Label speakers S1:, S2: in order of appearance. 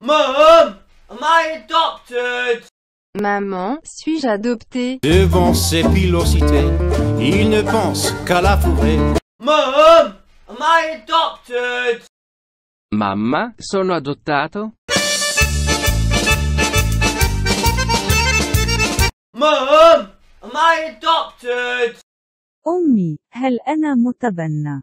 S1: Mom, am I adopted?
S2: Maman, suis-je adopté
S3: Devant ses pilosités, il ne pense qu'à la fourrer.
S1: Mom, am I adopted?
S4: Mamma, sono adottato?
S1: Mom, am I adopted?
S5: أمي هل أنا متبنى؟